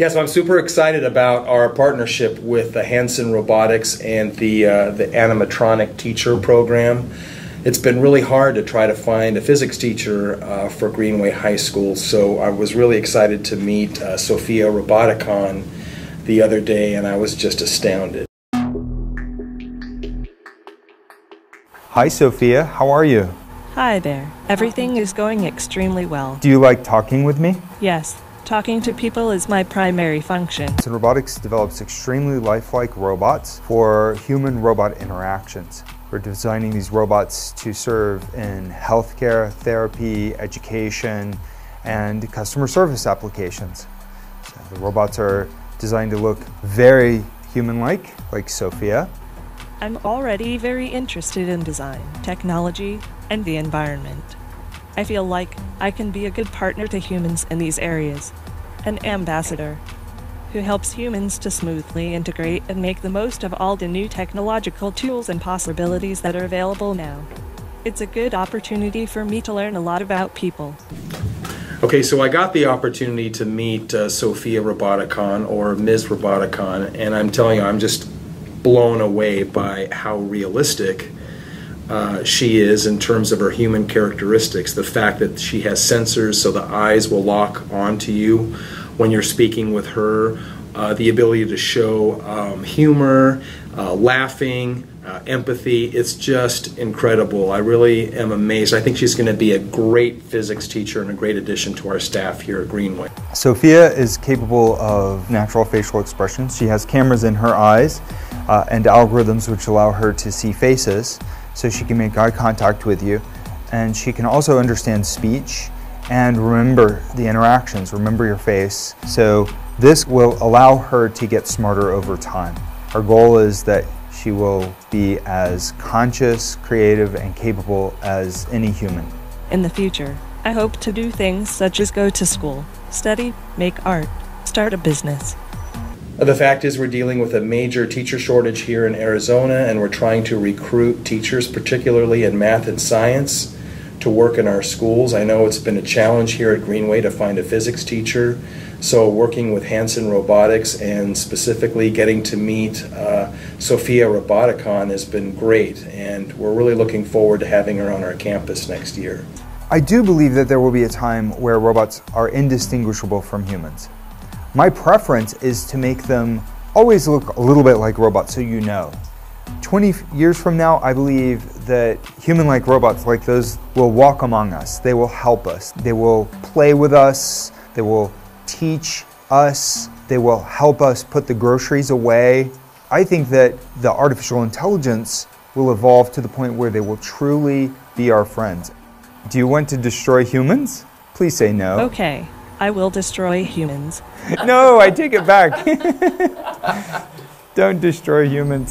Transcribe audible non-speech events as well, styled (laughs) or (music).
Yes, I'm super excited about our partnership with the Hanson Robotics and the uh, the animatronic teacher program. It's been really hard to try to find a physics teacher uh, for Greenway High School, so I was really excited to meet uh, Sophia Roboticon the other day, and I was just astounded. Hi, Sophia. How are you? Hi there. Everything is going extremely well. Do you like talking with me? Yes, talking to people is my primary function. So robotics develops extremely lifelike robots for human robot interactions. We're designing these robots to serve in healthcare, therapy, education, and customer service applications. So the robots are designed to look very human-like, like Sophia. I'm already very interested in design, technology, and the environment. I feel like I can be a good partner to humans in these areas, an ambassador who helps humans to smoothly integrate and make the most of all the new technological tools and possibilities that are available now. It's a good opportunity for me to learn a lot about people. Okay, so I got the opportunity to meet uh, Sophia Roboticon or Ms. Roboticon, and I'm telling you, I'm just blown away by how realistic uh, she is in terms of her human characteristics. The fact that she has sensors so the eyes will lock onto you when you're speaking with her, uh, the ability to show um, humor, uh, laughing, uh, empathy. It's just incredible. I really am amazed. I think she's going to be a great physics teacher and a great addition to our staff here at Greenway. Sophia is capable of natural facial expressions. She has cameras in her eyes uh, and algorithms which allow her to see faces so she can make eye contact with you. And she can also understand speech and remember the interactions, remember your face. So this will allow her to get smarter over time. Our goal is that she will be as conscious, creative, and capable as any human. In the future, I hope to do things such as go to school, study, make art, start a business. The fact is, we're dealing with a major teacher shortage here in Arizona, and we're trying to recruit teachers, particularly in math and science to work in our schools. I know it's been a challenge here at Greenway to find a physics teacher. So, working with Hanson Robotics and specifically getting to meet uh, Sophia Roboticon has been great, and we're really looking forward to having her on our campus next year. I do believe that there will be a time where robots are indistinguishable from humans. My preference is to make them always look a little bit like robots so you know. 20 years from now, I believe that human like robots like those will walk among us. They will help us. They will play with us. They will teach us. They will help us put the groceries away. I think that the artificial intelligence will evolve to the point where they will truly be our friends. Do you want to destroy humans? Please say no. Okay, I will destroy humans. (laughs) no, I take it back. (laughs) Don't destroy humans.